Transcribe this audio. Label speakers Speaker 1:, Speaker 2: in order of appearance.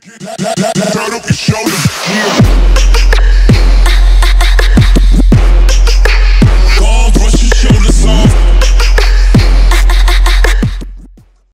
Speaker 1: Turn up your shoulders, yeah.